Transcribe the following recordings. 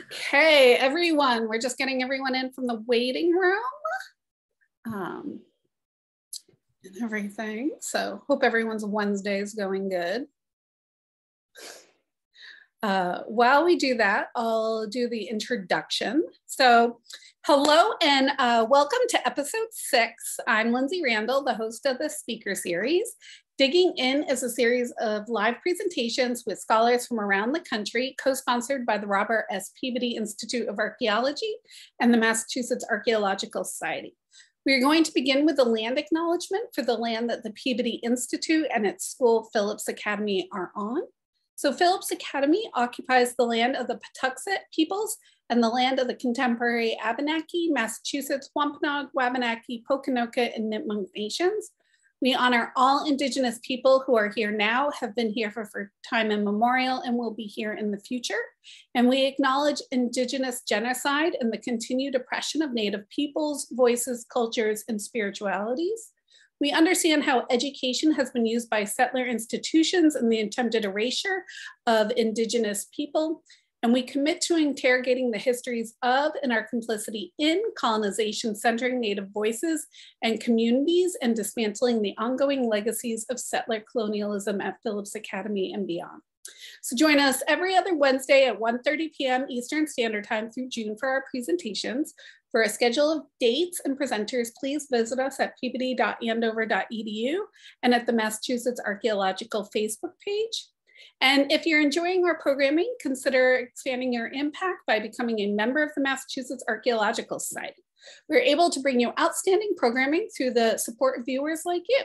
Okay, everyone, we're just getting everyone in from the waiting room um, and everything. So hope everyone's Wednesday is going good. Uh, while we do that, I'll do the introduction. So hello and uh, welcome to episode six. I'm Lindsay Randall, the host of the speaker series. Digging In is a series of live presentations with scholars from around the country, co-sponsored by the Robert S. Peabody Institute of Archaeology and the Massachusetts Archaeological Society. We are going to begin with a land acknowledgement for the land that the Peabody Institute and its school, Phillips Academy, are on. So Phillips Academy occupies the land of the Patuxet peoples and the land of the contemporary Abenaki, Massachusetts, Wampanoag, Wabanaki, Pokanoket, and Nipmuc nations. We honor all Indigenous people who are here now, have been here for, for time immemorial, and will be here in the future. And we acknowledge Indigenous genocide and the continued oppression of Native peoples, voices, cultures, and spiritualities. We understand how education has been used by settler institutions in the attempted erasure of Indigenous people and we commit to interrogating the histories of and our complicity in colonization, centering Native voices and communities, and dismantling the ongoing legacies of settler colonialism at Phillips Academy and beyond. So join us every other Wednesday at 1.30 p.m. Eastern Standard Time through June for our presentations. For a schedule of dates and presenters, please visit us at peabody.andover.edu and at the Massachusetts Archaeological Facebook page. And if you're enjoying our programming, consider expanding your impact by becoming a member of the Massachusetts Archaeological Society. We're able to bring you outstanding programming through the support of viewers like you.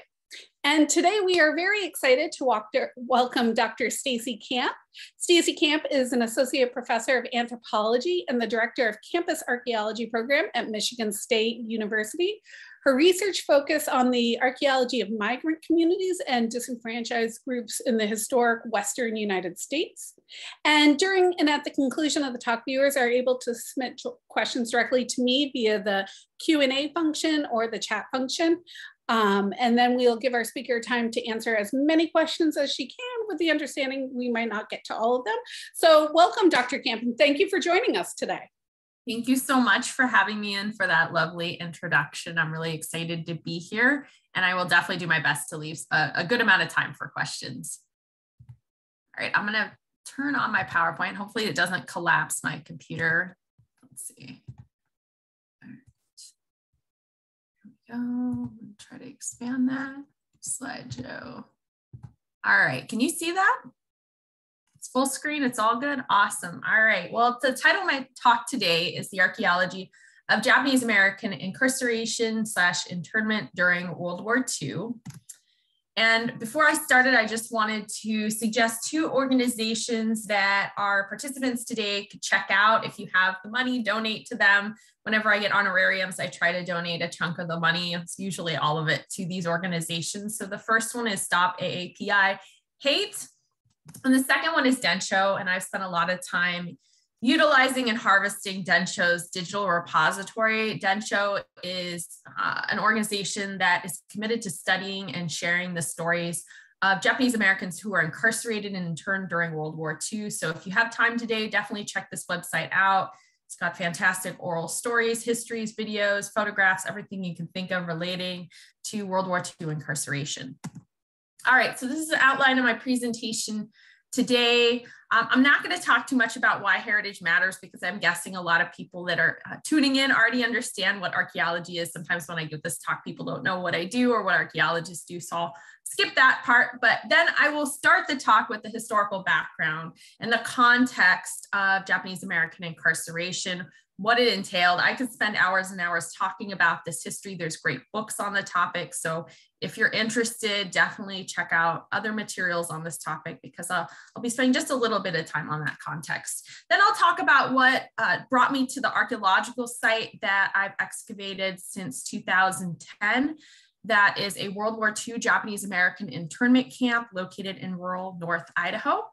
And today we are very excited to welcome Dr. Stacey Camp. Stacey Camp is an associate professor of anthropology and the director of campus archaeology program at Michigan State University. Her research focused on the archaeology of migrant communities and disenfranchised groups in the historic Western United States. And during and at the conclusion of the talk, viewers are able to submit questions directly to me via the Q&A function or the chat function. Um, and then we'll give our speaker time to answer as many questions as she can with the understanding we might not get to all of them. So welcome, Dr. Camp, and thank you for joining us today. Thank you so much for having me in for that lovely introduction. I'm really excited to be here, and I will definitely do my best to leave a, a good amount of time for questions. All right, I'm going to turn on my PowerPoint. Hopefully it doesn't collapse my computer. Let's see. All right. Here we go. Try to expand that. Slideshow. All right, can you see that? It's full screen, it's all good. Awesome. All right. Well, the title of my talk today is the archaeology of Japanese American incarceration slash internment during World War II. And before I started, I just wanted to suggest two organizations that our participants today could check out. If you have the money, donate to them. Whenever I get honorariums, I try to donate a chunk of the money. It's usually all of it to these organizations. So the first one is Stop AAPI Hate. And the second one is Densho, and I've spent a lot of time utilizing and harvesting Densho's digital repository. Densho is uh, an organization that is committed to studying and sharing the stories of Japanese Americans who are incarcerated and interned during World War II. So if you have time today, definitely check this website out. It's got fantastic oral stories, histories, videos, photographs, everything you can think of relating to World War II incarceration. All right, so this is the outline of my presentation today. Um, I'm not going to talk too much about why heritage matters because I'm guessing a lot of people that are uh, tuning in already understand what archaeology is. Sometimes when I give this talk, people don't know what I do or what archaeologists do. So I'll skip that part. But then I will start the talk with the historical background and the context of Japanese American incarceration, what it entailed. I could spend hours and hours talking about this history. There's great books on the topic. So if you're interested, definitely check out other materials on this topic because I'll, I'll be spending just a little bit of time on that context. Then I'll talk about what uh, brought me to the archaeological site that I've excavated since 2010. That is a World War II Japanese American internment camp located in rural North Idaho.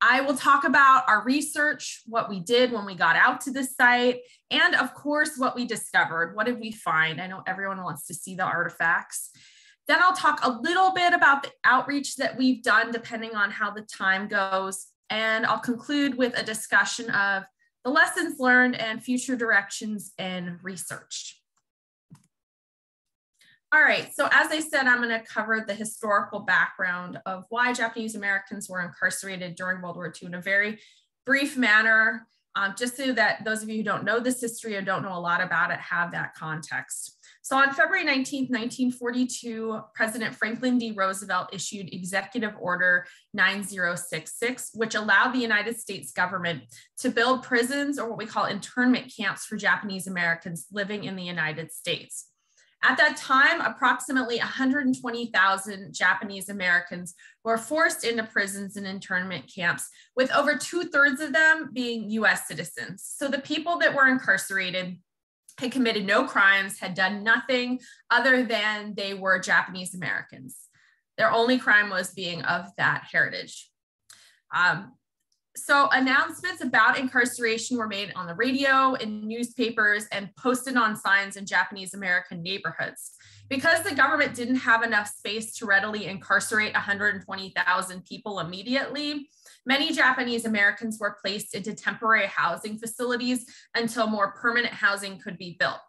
I will talk about our research, what we did when we got out to the site, and of course, what we discovered. What did we find? I know everyone wants to see the artifacts. Then I'll talk a little bit about the outreach that we've done, depending on how the time goes. And I'll conclude with a discussion of the lessons learned and future directions in research. All right, so as I said, I'm gonna cover the historical background of why Japanese Americans were incarcerated during World War II in a very brief manner, um, just so that those of you who don't know this history or don't know a lot about it have that context. So on February 19, 1942, President Franklin D. Roosevelt issued Executive Order 9066, which allowed the United States government to build prisons or what we call internment camps for Japanese Americans living in the United States. At that time, approximately 120,000 Japanese Americans were forced into prisons and internment camps, with over two thirds of them being US citizens. So the people that were incarcerated had committed no crimes, had done nothing other than they were Japanese Americans. Their only crime was being of that heritage. Um, so announcements about incarceration were made on the radio, in newspapers, and posted on signs in Japanese American neighborhoods. Because the government didn't have enough space to readily incarcerate 120,000 people immediately, Many Japanese Americans were placed into temporary housing facilities until more permanent housing could be built.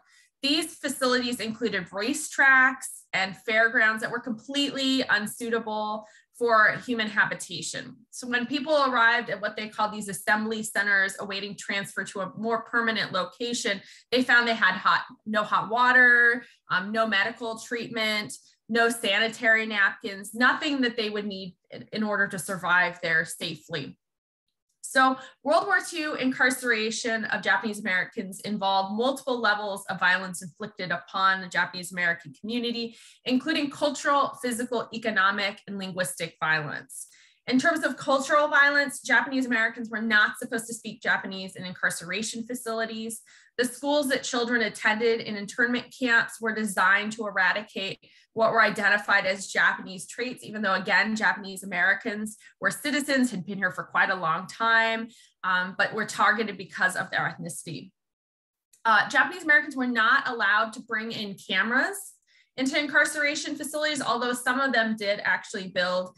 These facilities included racetracks and fairgrounds that were completely unsuitable for human habitation. So when people arrived at what they called these assembly centers awaiting transfer to a more permanent location, they found they had hot, no hot water, um, no medical treatment, no sanitary napkins, nothing that they would need in order to survive there safely. So World War II incarceration of Japanese Americans involved multiple levels of violence inflicted upon the Japanese American community, including cultural, physical, economic, and linguistic violence. In terms of cultural violence, Japanese Americans were not supposed to speak Japanese in incarceration facilities. The schools that children attended in internment camps were designed to eradicate what were identified as Japanese traits, even though, again, Japanese Americans were citizens, had been here for quite a long time, um, but were targeted because of their ethnicity. Uh, Japanese Americans were not allowed to bring in cameras into incarceration facilities, although some of them did actually build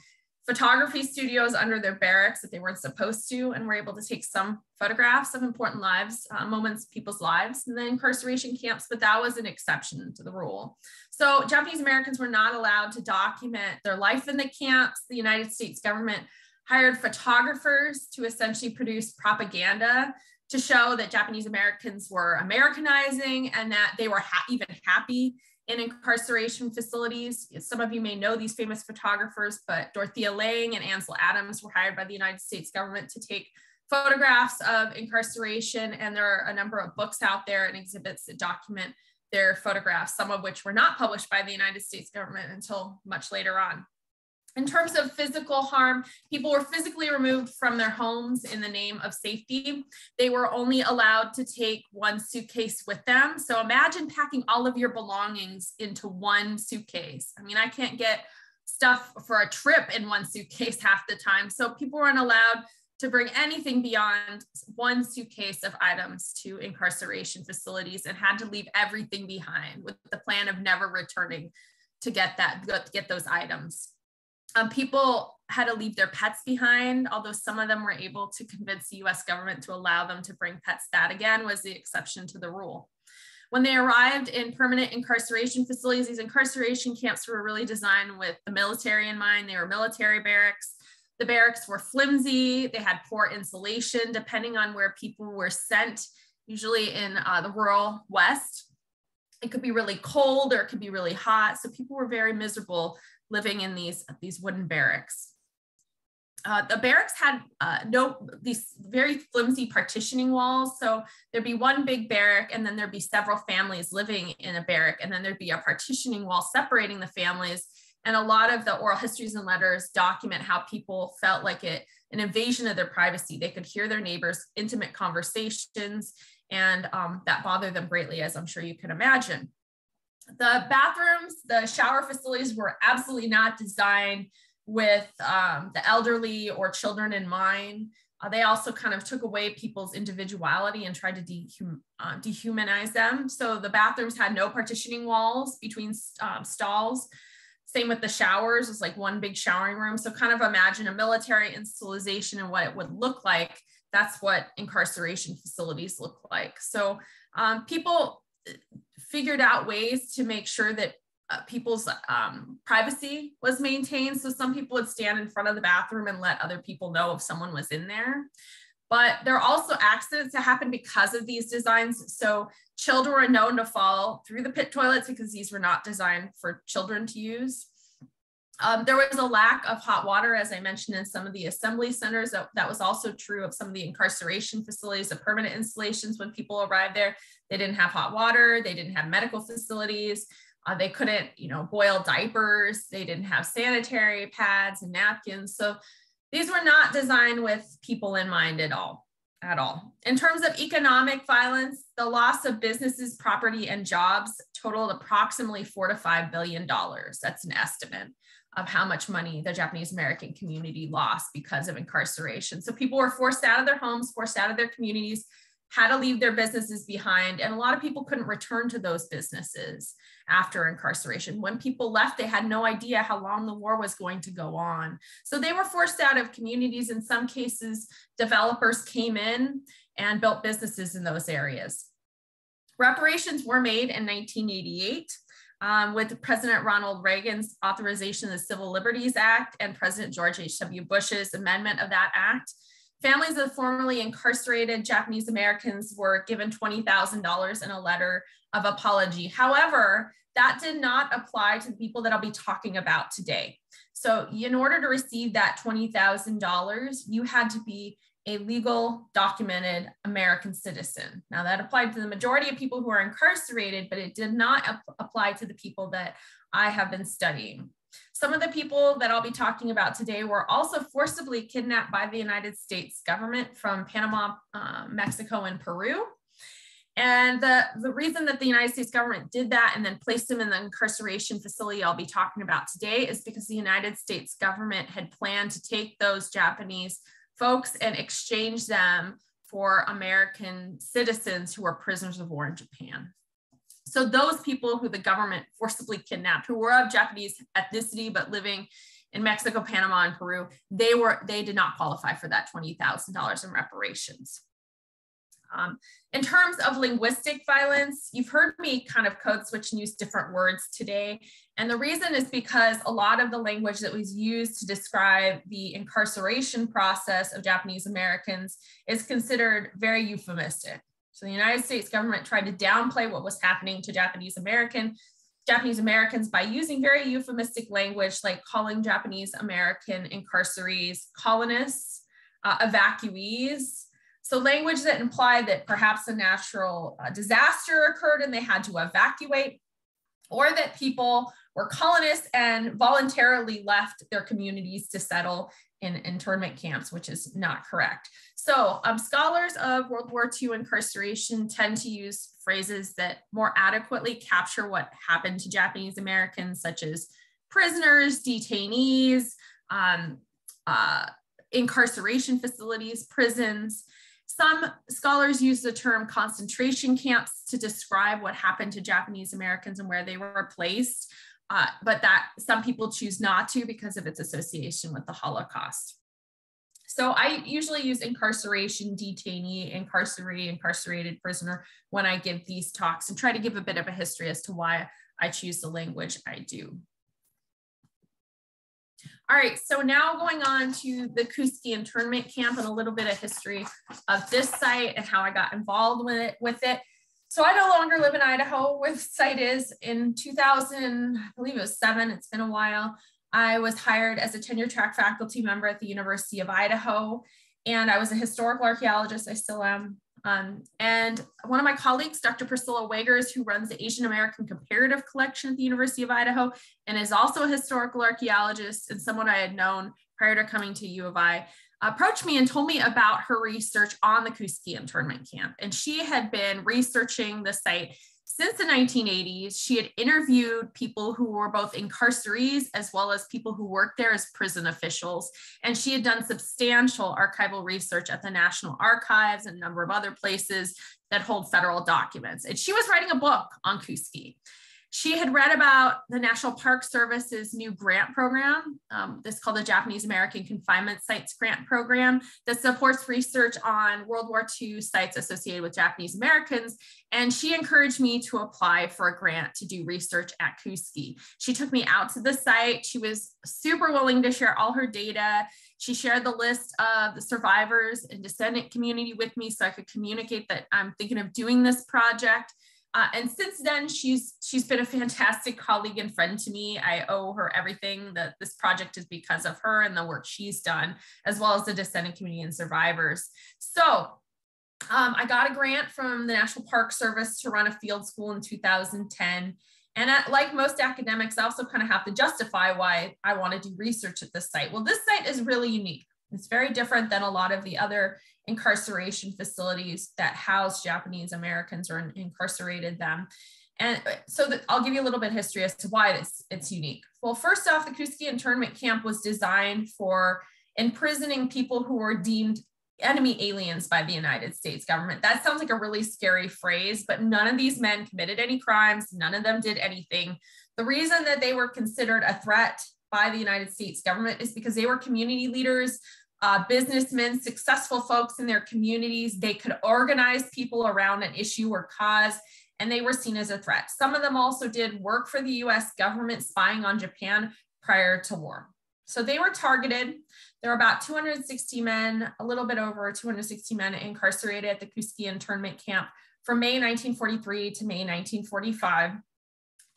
photography studios under their barracks that they weren't supposed to and were able to take some photographs of important lives, uh, moments, people's lives in the incarceration camps, but that was an exception to the rule. So Japanese Americans were not allowed to document their life in the camps. The United States government hired photographers to essentially produce propaganda to show that Japanese Americans were Americanizing and that they were ha even happy in incarceration facilities. Some of you may know these famous photographers, but Dorothea Lange and Ansel Adams were hired by the United States government to take photographs of incarceration. And there are a number of books out there and exhibits that document their photographs, some of which were not published by the United States government until much later on. In terms of physical harm, people were physically removed from their homes in the name of safety. They were only allowed to take one suitcase with them. So imagine packing all of your belongings into one suitcase. I mean, I can't get stuff for a trip in one suitcase half the time. So people weren't allowed to bring anything beyond one suitcase of items to incarceration facilities and had to leave everything behind with the plan of never returning to get that get those items. Um, people had to leave their pets behind, although some of them were able to convince the US government to allow them to bring pets. That again was the exception to the rule. When they arrived in permanent incarceration facilities, these incarceration camps were really designed with the military in mind. They were military barracks. The barracks were flimsy, they had poor insulation, depending on where people were sent, usually in uh, the rural West. It could be really cold or it could be really hot. So people were very miserable living in these, these wooden barracks. Uh, the barracks had uh, no these very flimsy partitioning walls. So there'd be one big barrack, and then there'd be several families living in a barrack, and then there'd be a partitioning wall separating the families. And a lot of the oral histories and letters document how people felt like it an invasion of their privacy. They could hear their neighbors' intimate conversations, and um, that bothered them greatly, as I'm sure you can imagine. The bathrooms, the shower facilities were absolutely not designed with um, the elderly or children in mind. Uh, they also kind of took away people's individuality and tried to dehum uh, dehumanize them. So the bathrooms had no partitioning walls between um, stalls. Same with the showers, it's like one big showering room. So kind of imagine a military installation and what it would look like that's what incarceration facilities look like. So um, people figured out ways to make sure that uh, people's um, privacy was maintained. So some people would stand in front of the bathroom and let other people know if someone was in there. But there are also accidents that happen because of these designs. So children were known to fall through the pit toilets because these were not designed for children to use. Um, there was a lack of hot water, as I mentioned, in some of the assembly centers. That, that was also true of some of the incarceration facilities, the permanent installations when people arrived there. They didn't have hot water, they didn't have medical facilities. Uh, they couldn't, you know, boil diapers. They didn't have sanitary pads and napkins. So these were not designed with people in mind at all, at all. In terms of economic violence, the loss of businesses, property, and jobs totaled approximately four to five billion dollars. That's an estimate of how much money the Japanese American community lost because of incarceration. So people were forced out of their homes, forced out of their communities, had to leave their businesses behind. And a lot of people couldn't return to those businesses after incarceration. When people left, they had no idea how long the war was going to go on. So they were forced out of communities. In some cases, developers came in and built businesses in those areas. Reparations were made in 1988. Um, with President Ronald Reagan's authorization of the Civil Liberties Act and President George H.W. Bush's amendment of that act, Families of formerly incarcerated Japanese Americans were given $20,000 in a letter of apology. However, that did not apply to the people that I'll be talking about today. So, in order to receive that $20,000, you had to be a legal, documented American citizen. Now, that applied to the majority of people who are incarcerated, but it did not ap apply to the people that I have been studying. Some of the people that I'll be talking about today were also forcibly kidnapped by the United States government from Panama, uh, Mexico, and Peru. And the, the reason that the United States government did that and then placed them in the incarceration facility I'll be talking about today is because the United States government had planned to take those Japanese folks and exchange them for American citizens who were prisoners of war in Japan. So those people who the government forcibly kidnapped, who were of Japanese ethnicity but living in Mexico, Panama, and Peru, they were they did not qualify for that twenty thousand dollars in reparations. Um, in terms of linguistic violence, you've heard me kind of code switch and use different words today. And the reason is because a lot of the language that was used to describe the incarceration process of Japanese Americans is considered very euphemistic. So the United States government tried to downplay what was happening to Japanese American Japanese Americans by using very euphemistic language like calling Japanese American incarcerees colonists, uh, evacuees. So language that implied that perhaps a natural uh, disaster occurred and they had to evacuate, or that people were colonists and voluntarily left their communities to settle in internment camps, which is not correct. So um, scholars of World War II incarceration tend to use phrases that more adequately capture what happened to Japanese Americans, such as prisoners, detainees, um, uh, incarceration facilities, prisons. Some scholars use the term concentration camps to describe what happened to Japanese Americans and where they were placed uh, but that some people choose not to because of its association with the Holocaust. So I usually use incarceration, detainee, incarceree, incarcerated prisoner when I give these talks and try to give a bit of a history as to why I choose the language I do. All right, so now going on to the Kooskia internment camp and a little bit of history of this site and how I got involved with it. With it. So I no longer live in Idaho where the site is. In 2000, I believe it was seven, it's been a while, I was hired as a tenure track faculty member at the University of Idaho. And I was a historical archaeologist, I still am. Um, and one of my colleagues, Dr. Priscilla Wegars, who runs the Asian American Comparative Collection at the University of Idaho and is also a historical archaeologist and someone I had known prior to coming to U of I, approached me and told me about her research on the Kooskia internment camp. And she had been researching the site since the 1980s. She had interviewed people who were both incarcerees as well as people who worked there as prison officials. And she had done substantial archival research at the National Archives and a number of other places that hold federal documents. And she was writing a book on Kooskia. She had read about the National Park Service's new grant program. Um, this called the Japanese American Confinement Sites Grant Program that supports research on World War II sites associated with Japanese Americans. And she encouraged me to apply for a grant to do research at Kooskia. She took me out to the site. She was super willing to share all her data. She shared the list of the survivors and descendant community with me so I could communicate that I'm thinking of doing this project. Uh, and since then, she's she's been a fantastic colleague and friend to me. I owe her everything. That this project is because of her and the work she's done, as well as the descendant community and survivors. So um, I got a grant from the National Park Service to run a field school in 2010. And at, like most academics, I also kind of have to justify why I want to do research at this site. Well, this site is really unique. It's very different than a lot of the other incarceration facilities that house Japanese Americans or incarcerated them. And uh, so the, I'll give you a little bit history as to why it's, it's unique. Well, first off, the Kooskia internment camp was designed for imprisoning people who were deemed enemy aliens by the United States government. That sounds like a really scary phrase, but none of these men committed any crimes. None of them did anything. The reason that they were considered a threat by the United States government is because they were community leaders uh, businessmen, successful folks in their communities. They could organize people around an issue or cause, and they were seen as a threat. Some of them also did work for the US government spying on Japan prior to war. So they were targeted. There were about 260 men, a little bit over 260 men incarcerated at the Kooskia internment camp from May 1943 to May 1945.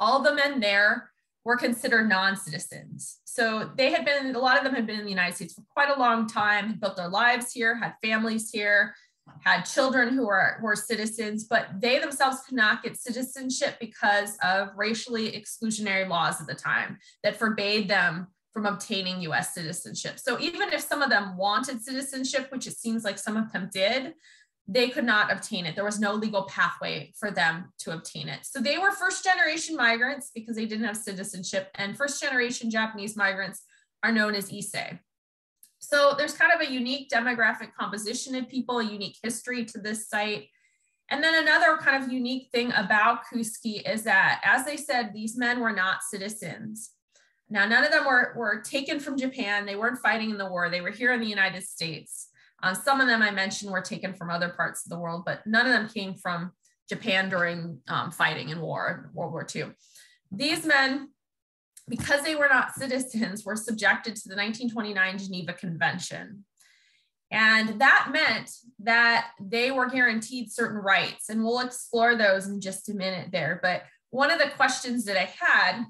All the men there were considered non-citizens. So they had been, a lot of them had been in the United States for quite a long time, had built their lives here, had families here, had children who were, were citizens, but they themselves could not get citizenship because of racially exclusionary laws at the time that forbade them from obtaining US citizenship. So even if some of them wanted citizenship, which it seems like some of them did, they could not obtain it. There was no legal pathway for them to obtain it. So they were first generation migrants because they didn't have citizenship, and first generation Japanese migrants are known as Issei. So there's kind of a unique demographic composition of people, a unique history to this site. And then another kind of unique thing about Kooskia is that, as they said, these men were not citizens. Now, none of them were, were taken from Japan. They weren't fighting in the war. They were here in the United States. Uh, some of them I mentioned were taken from other parts of the world, but none of them came from Japan during um, fighting in war, World War II. These men, because they were not citizens, were subjected to the 1929 Geneva Convention. And that meant that they were guaranteed certain rights. And we'll explore those in just a minute there. But one of the questions that I had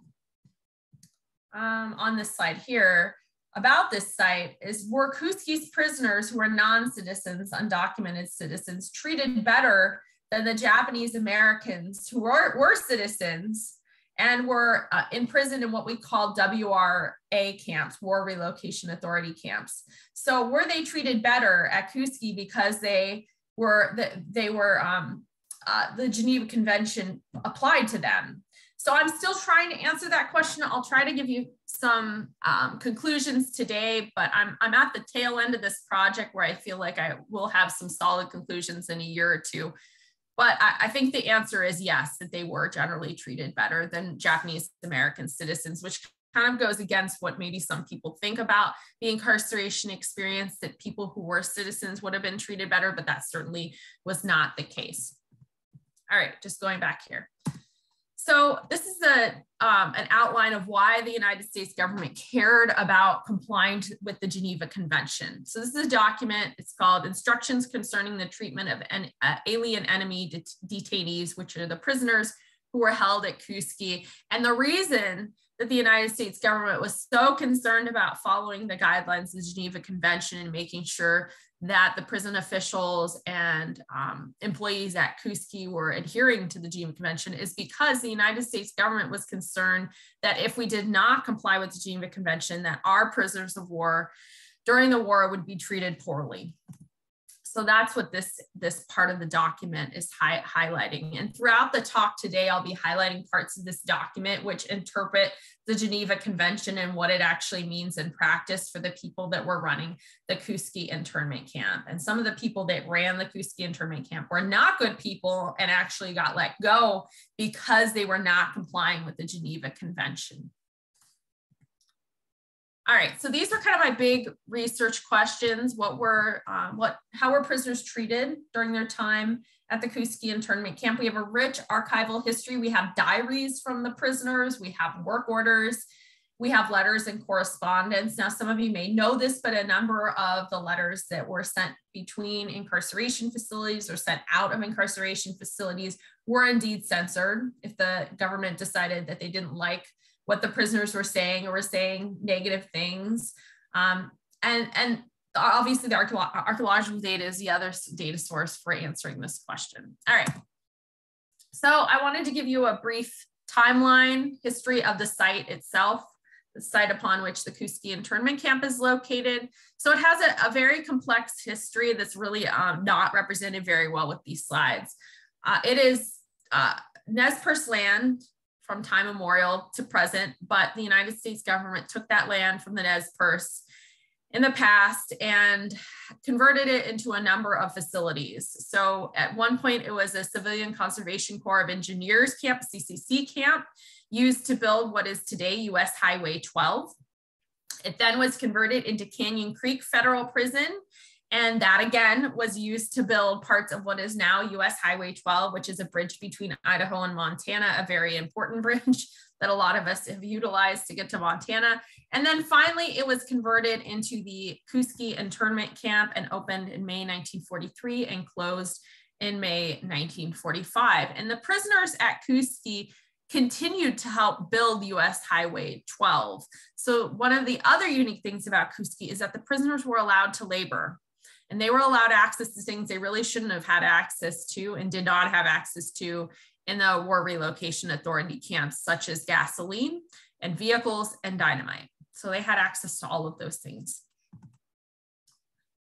um, on this slide here about this site is were Kooskia's prisoners who are non-citizens, undocumented citizens, treated better than the Japanese Americans who were, were citizens and were uh, imprisoned in what we call WRA camps, War Relocation Authority camps. So were they treated better at Kooskia because they were they were um, uh, the Geneva Convention applied to them? So I'm still trying to answer that question. I'll try to give you some um, conclusions today, but I'm, I'm at the tail end of this project where I feel like I will have some solid conclusions in a year or two. But I, I think the answer is yes, that they were generally treated better than Japanese American citizens, which kind of goes against what maybe some people think about the incarceration experience that people who were citizens would have been treated better, but that certainly was not the case. All right, just going back here. So this is a, um, an outline of why the United States government cared about complying to, with the Geneva Convention. So this is a document, it's called Instructions Concerning the Treatment of an, uh, Alien Enemy det Detainees, which are the prisoners who were held at Kooskia. And the reason that the United States government was so concerned about following the guidelines of the Geneva Convention and making sure that the prison officials and um, employees at Kooskia were adhering to the Geneva Convention is because the United States government was concerned that if we did not comply with the Geneva Convention, that our prisoners of war during the war would be treated poorly. So that's what this, this part of the document is hi highlighting. And throughout the talk today, I'll be highlighting parts of this document which interpret the Geneva Convention and what it actually means in practice for the people that were running the Kooskia internment camp. And some of the people that ran the Kooskia internment camp were not good people and actually got let go because they were not complying with the Geneva Convention. All right, so these were kind of my big research questions. What were, um, what, how were prisoners treated during their time at the Kooskia internment camp? We have a rich archival history. We have diaries from the prisoners. We have work orders. We have letters and correspondence. Now, some of you may know this, but a number of the letters that were sent between incarceration facilities or sent out of incarceration facilities were indeed censored if the government decided that they didn't like what the prisoners were saying or were saying negative things. Um, and, and obviously the archaeological data is the other data source for answering this question. All right. So I wanted to give you a brief timeline history of the site itself, the site upon which the Kooskia internment camp is located. So it has a, a very complex history that's really um, not represented very well with these slides. Uh, it is uh, Nez Perce land from time immemorial to present, but the United States government took that land from the Nez Perce in the past and converted it into a number of facilities. So at one point, it was a Civilian Conservation Corps of Engineers camp, CCC camp, used to build what is today US Highway 12. It then was converted into Canyon Creek Federal Prison and that again was used to build parts of what is now US Highway 12, which is a bridge between Idaho and Montana, a very important bridge that a lot of us have utilized to get to Montana. And then finally, it was converted into the Kooskia internment camp and opened in May 1943 and closed in May 1945. And the prisoners at Kooskia continued to help build US Highway 12. So one of the other unique things about Kooskia is that the prisoners were allowed to labor and they were allowed access to things they really shouldn't have had access to and did not have access to in the War Relocation Authority camps, such as gasoline and vehicles and dynamite. So they had access to all of those things.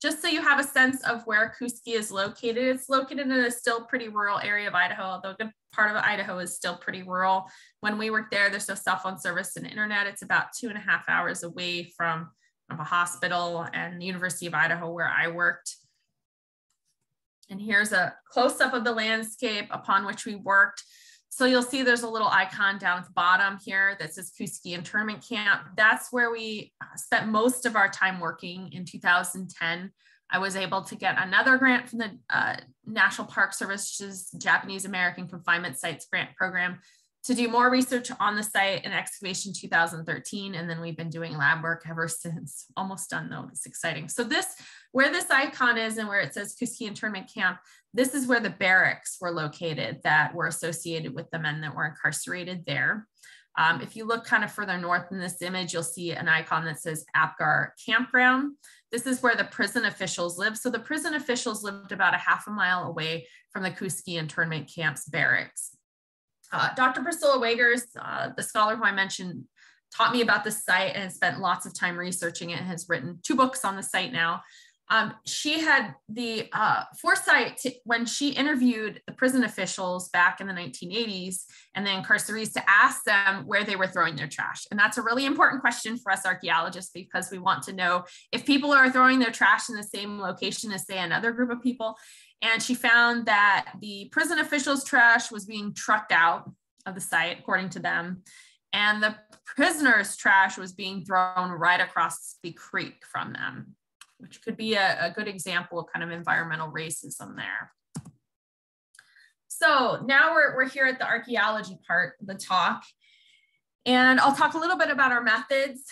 Just so you have a sense of where Kooskia is located, it's located in a still pretty rural area of Idaho, although a good part of Idaho is still pretty rural. When we worked there, there's no cell phone service and internet. It's about two and a half hours away from of a hospital and the University of Idaho where I worked. And here's a close up of the landscape upon which we worked. So you'll see there's a little icon down at the bottom here that says Kooskia Internment Camp. That's where we spent most of our time working in 2010. I was able to get another grant from the uh, National Park Service's Japanese American Confinement Sites Grant Program to do more research on the site in excavation 2013 and then we've been doing lab work ever since. Almost done though. It's exciting. So this where this icon is and where it says Kooskia internment camp this is where the barracks were located that were associated with the men that were incarcerated there. Um, if you look kind of further north in this image you'll see an icon that says apgar campground. This is where the prison officials live. So the prison officials lived about a half a mile away from the Kooskia internment camp's barracks uh, Dr. Priscilla Wegars, uh, the scholar who I mentioned, taught me about the site and spent lots of time researching it and has written two books on the site now. Um, she had the uh, foresight to, when she interviewed the prison officials back in the 1980s and the incarcerees to ask them where they were throwing their trash. And that's a really important question for us archaeologists because we want to know if people are throwing their trash in the same location as, say, another group of people. And she found that the prison officials' trash was being trucked out of the site, according to them. And the prisoners' trash was being thrown right across the creek from them, which could be a, a good example of kind of environmental racism there. So now we're, we're here at the archaeology part of the talk. And I'll talk a little bit about our methods.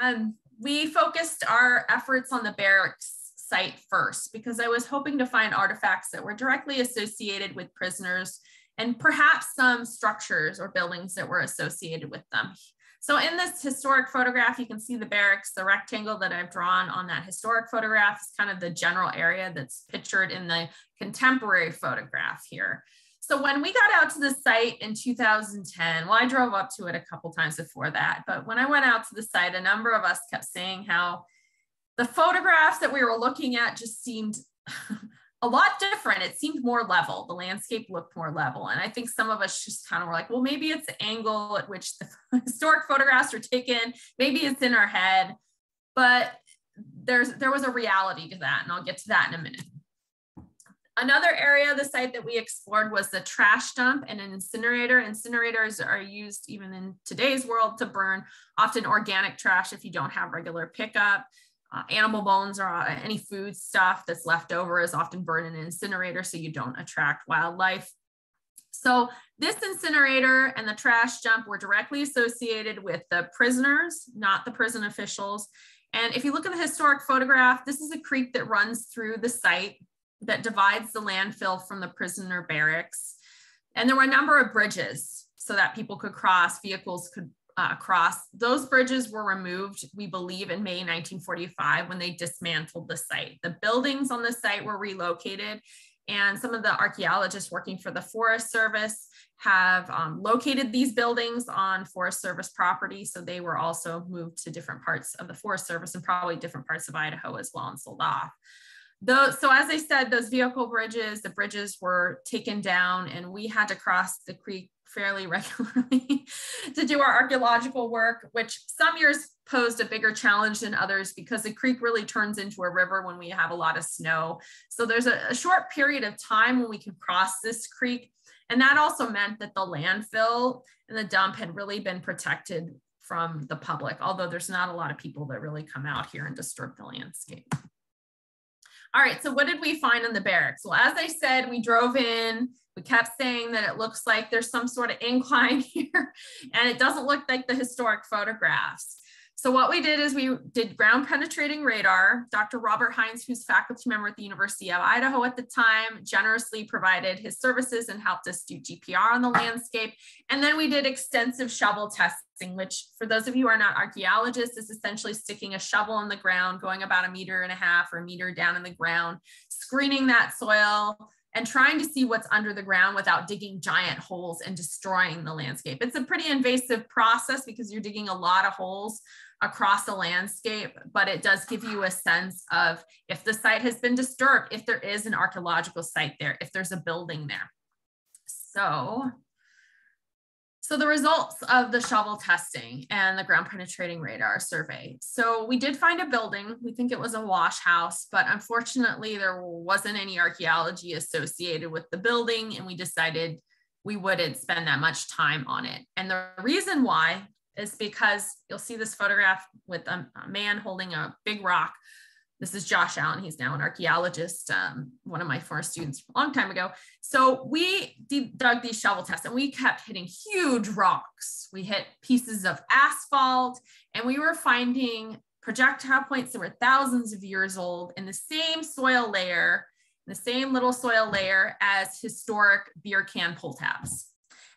Um, we focused our efforts on the barracks site first because I was hoping to find artifacts that were directly associated with prisoners and perhaps some structures or buildings that were associated with them. So in this historic photograph, you can see the barracks, the rectangle that I've drawn on that historic photograph is kind of the general area that's pictured in the contemporary photograph here. So when we got out to the site in 2010, well, I drove up to it a couple times before that, but when I went out to the site, a number of us kept saying how the photographs that we were looking at just seemed a lot different. It seemed more level. The landscape looked more level. And I think some of us just kind of were like, well, maybe it's the angle at which the historic photographs are taken. Maybe it's in our head. But there's there was a reality to that. And I'll get to that in a minute. Another area of the site that we explored was the trash dump and an incinerator. Incinerators are used even in today's world to burn often organic trash if you don't have regular pickup. Uh, animal bones or uh, any food stuff that's left over is often burned in an incinerator so you don't attract wildlife. So this incinerator and the trash dump were directly associated with the prisoners, not the prison officials. And if you look at the historic photograph, this is a creek that runs through the site that divides the landfill from the prisoner barracks. And there were a number of bridges so that people could cross, vehicles could uh, cross. Those bridges were removed, we believe, in May 1945 when they dismantled the site. The buildings on the site were relocated, and some of the archaeologists working for the Forest Service have um, located these buildings on Forest Service property. So they were also moved to different parts of the Forest Service and probably different parts of Idaho as well and sold off. So as I said, those vehicle bridges, the bridges were taken down and we had to cross the creek fairly regularly to do our archaeological work, which some years posed a bigger challenge than others because the creek really turns into a river when we have a lot of snow. So there's a, a short period of time when we can cross this creek. And that also meant that the landfill and the dump had really been protected from the public, although there's not a lot of people that really come out here and disturb the landscape. All right, so what did we find in the barracks? Well, as I said, we drove in, we kept saying that it looks like there's some sort of incline here, and it doesn't look like the historic photographs. So what we did is we did ground penetrating radar. Dr. Robert Hines, who's faculty member at the University of Idaho at the time, generously provided his services and helped us do GPR on the landscape. And then we did extensive shovel testing, which for those of you who are not archaeologists is essentially sticking a shovel in the ground, going about a meter and a half or a meter down in the ground, screening that soil, and trying to see what's under the ground without digging giant holes and destroying the landscape. It's a pretty invasive process because you're digging a lot of holes across the landscape, but it does give you a sense of if the site has been disturbed, if there is an archaeological site there, if there's a building there. So so the results of the shovel testing and the ground penetrating radar survey. So we did find a building. We think it was a wash house, but unfortunately there wasn't any archaeology associated with the building and we decided we wouldn't spend that much time on it. And the reason why is because you'll see this photograph with a, a man holding a big rock this is Josh Allen. He's now an archaeologist, um, one of my former students a long time ago. So we dug these shovel tests and we kept hitting huge rocks. We hit pieces of asphalt and we were finding projectile points that were thousands of years old in the same soil layer, the same little soil layer as historic beer can pull tabs.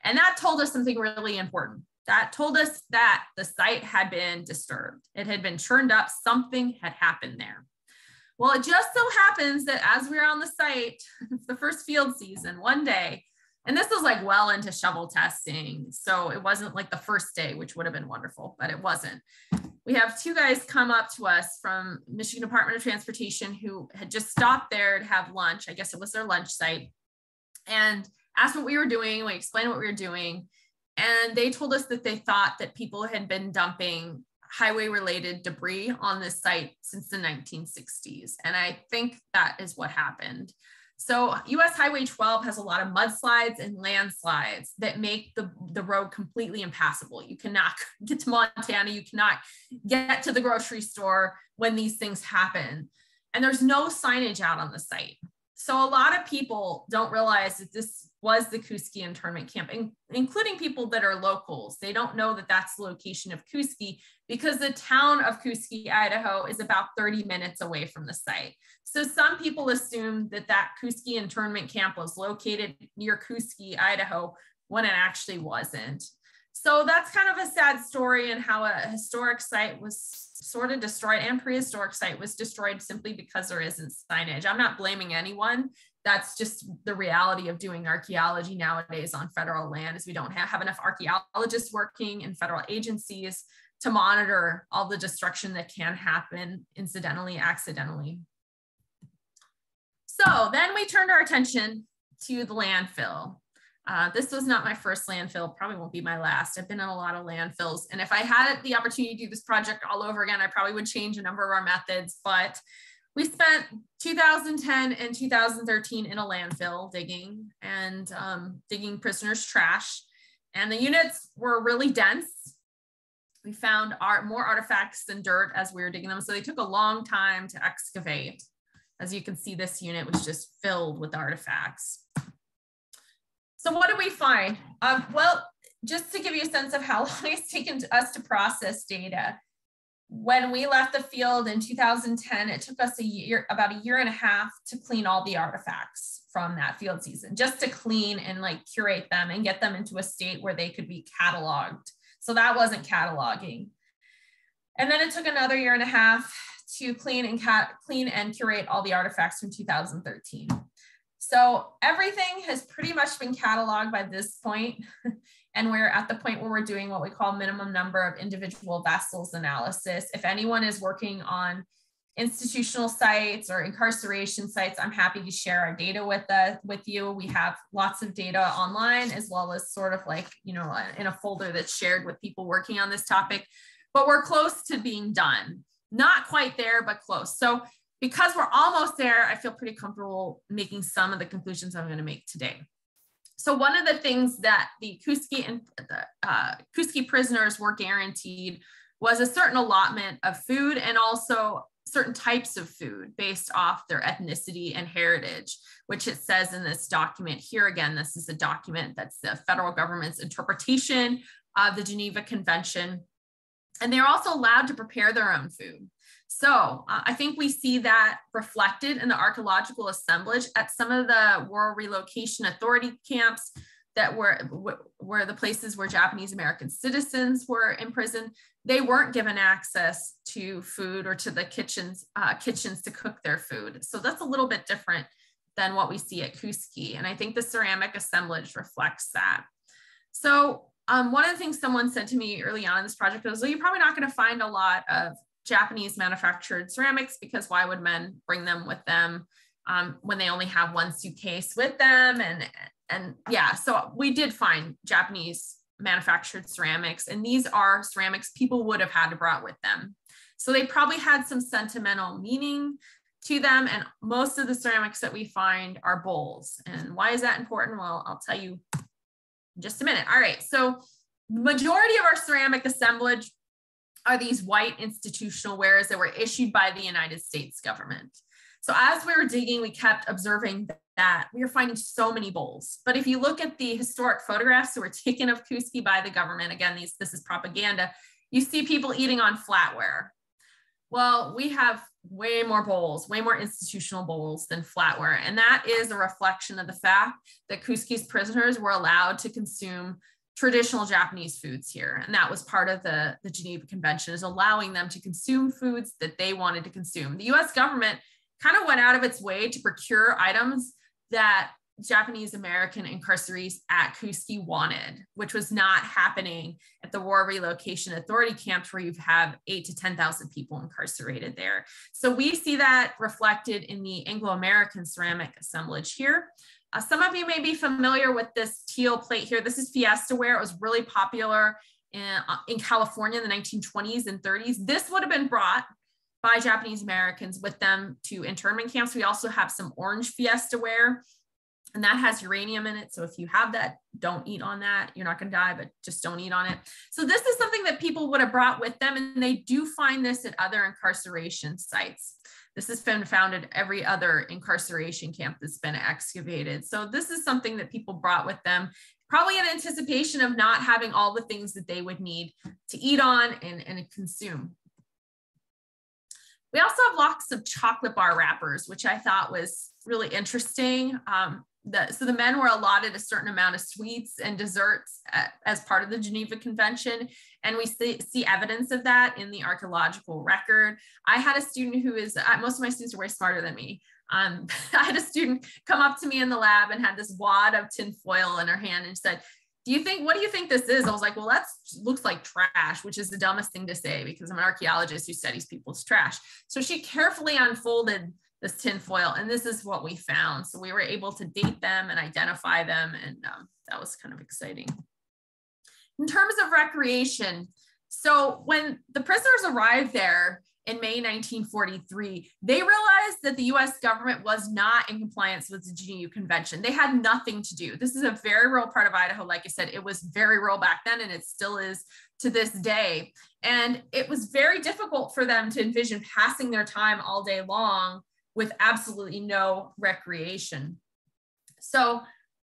And that told us something really important. That told us that the site had been disturbed. It had been churned up. Something had happened there. Well, it just so happens that as we are on the site, it's the first field season, one day, and this was like well into shovel testing. So it wasn't like the first day, which would have been wonderful, but it wasn't. We have two guys come up to us from Michigan Department of Transportation who had just stopped there to have lunch. I guess it was their lunch site and asked what we were doing. We explained what we were doing. And they told us that they thought that people had been dumping highway related debris on this site since the 1960s. And I think that is what happened. So US Highway 12 has a lot of mudslides and landslides that make the, the road completely impassable. You cannot get to Montana, you cannot get to the grocery store when these things happen. And there's no signage out on the site. So a lot of people don't realize that this was the Kooskia internment camp, in, including people that are locals. They don't know that that's the location of Kooskia because the town of Kooskia, Idaho is about 30 minutes away from the site. So some people assume that that Kooskia internment camp was located near Kooskia, Idaho, when it actually wasn't. So that's kind of a sad story and how a historic site was sort of destroyed and prehistoric site was destroyed simply because there isn't signage. I'm not blaming anyone. That's just the reality of doing archaeology nowadays on federal land is we don't have, have enough archaeologists working in federal agencies to monitor all the destruction that can happen incidentally, accidentally. So then we turned our attention to the landfill. Uh, this was not my first landfill, probably won't be my last. I've been in a lot of landfills. And if I had the opportunity to do this project all over again, I probably would change a number of our methods. But we spent 2010 and 2013 in a landfill digging and um, digging prisoners' trash. And the units were really dense. We found art, more artifacts than dirt as we were digging them. So they took a long time to excavate. As you can see, this unit was just filled with artifacts. So what did we find? Um, well, just to give you a sense of how long it's taken us to process data, when we left the field in 2010, it took us a year, about a year and a half to clean all the artifacts from that field season, just to clean and like curate them and get them into a state where they could be cataloged. So that wasn't cataloging. And then it took another year and a half to clean and cat clean and curate all the artifacts from 2013. So everything has pretty much been cataloged by this point, and we're at the point where we're doing what we call minimum number of individual vessels analysis. If anyone is working on institutional sites or incarceration sites, I'm happy to share our data with uh, with you. We have lots of data online as well as sort of like, you know, in a folder that's shared with people working on this topic, but we're close to being done. Not quite there, but close. So because we're almost there, I feel pretty comfortable making some of the conclusions I'm going to make today. So one of the things that the Kooskia and the uh, Kooskia prisoners were guaranteed was a certain allotment of food and also certain types of food based off their ethnicity and heritage, which it says in this document here. Again, this is a document that's the federal government's interpretation of the Geneva Convention. And they're also allowed to prepare their own food. So uh, I think we see that reflected in the archaeological assemblage at some of the War Relocation Authority camps that were, were the places where Japanese American citizens were imprisoned. They weren't given access to food or to the kitchens, uh, kitchens to cook their food. So that's a little bit different than what we see at Kooskia. And I think the ceramic assemblage reflects that. So um, one of the things someone said to me early on in this project was, well, you're probably not going to find a lot of Japanese manufactured ceramics because why would men bring them with them um, when they only have one suitcase with them? And, and yeah, so we did find Japanese manufactured ceramics, and these are ceramics people would have had to brought with them. So they probably had some sentimental meaning to them. And most of the ceramics that we find are bowls. And why is that important? Well, I'll tell you just a minute. All right. So the majority of our ceramic assemblage are these white institutional wares that were issued by the United States government. So as we were digging, we kept observing that we were finding so many bowls. But if you look at the historic photographs that were taken of Kooskia by the government, again, these, this is propaganda, you see people eating on flatware. Well, we have way more bowls, way more institutional bowls than flatware. And that is a reflection of the fact that Kooskia's prisoners were allowed to consume traditional Japanese foods here. And that was part of the, the Geneva Convention is allowing them to consume foods that they wanted to consume. The US government kind of went out of its way to procure items that Japanese American incarcerees at Kooskia wanted, which was not happening at the War Relocation Authority camps where you have eight to 10,000 people incarcerated there. So we see that reflected in the Anglo-American ceramic assemblage here. Uh, some of you may be familiar with this teal plate here. This is Fiesta ware. It was really popular in, uh, in California in the 1920s and 30s. This would have been brought by Japanese Americans with them to internment camps. We also have some orange Fiesta ware and that has uranium in it. So if you have that, don't eat on that. You're not going to die, but just don't eat on it. So this is something that people would have brought with them, and they do find this at other incarceration sites. This has been found at every other incarceration camp that's been excavated. So this is something that people brought with them, probably in anticipation of not having all the things that they would need to eat on and, and consume. We also have lots of chocolate bar wrappers, which I thought was really interesting. Um, the, so the men were allotted a certain amount of sweets and desserts at, as part of the Geneva Convention. And we see, see, evidence of that in the archaeological record. I had a student who is, uh, most of my students are way smarter than me. Um, I had a student come up to me in the lab and had this wad of tin foil in her hand and said, do you think, what do you think this is? I was like, well, that looks like trash, which is the dumbest thing to say because I'm an archaeologist who studies people's trash. So she carefully unfolded this tinfoil. And this is what we found. So we were able to date them and identify them. And um, that was kind of exciting. In terms of recreation, so when the prisoners arrived there in May 1943, they realized that the US government was not in compliance with the Geneva Convention. They had nothing to do. This is a very rural part of Idaho. Like I said, it was very rural back then and it still is to this day. And it was very difficult for them to envision passing their time all day long with absolutely no recreation. So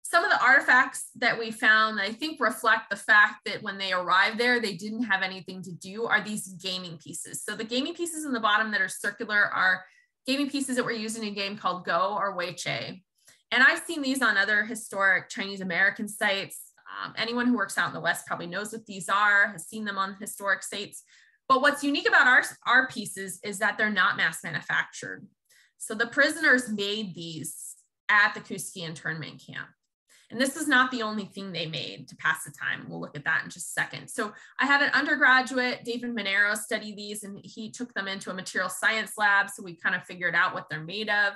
some of the artifacts that we found I think reflect the fact that when they arrived there, they didn't have anything to do are these gaming pieces. So the gaming pieces in the bottom that are circular are gaming pieces that were used in a game called Go or wei Weiqi. And I've seen these on other historic Chinese American sites. Um, anyone who works out in the West probably knows what these are, has seen them on historic sites. But what's unique about our, our pieces is that they're not mass manufactured. So the prisoners made these at the Kooskia internment camp. And this is not the only thing they made to pass the time. We'll look at that in just a second. So I had an undergraduate, David Monero, study these and he took them into a material science lab. So we kind of figured out what they're made of.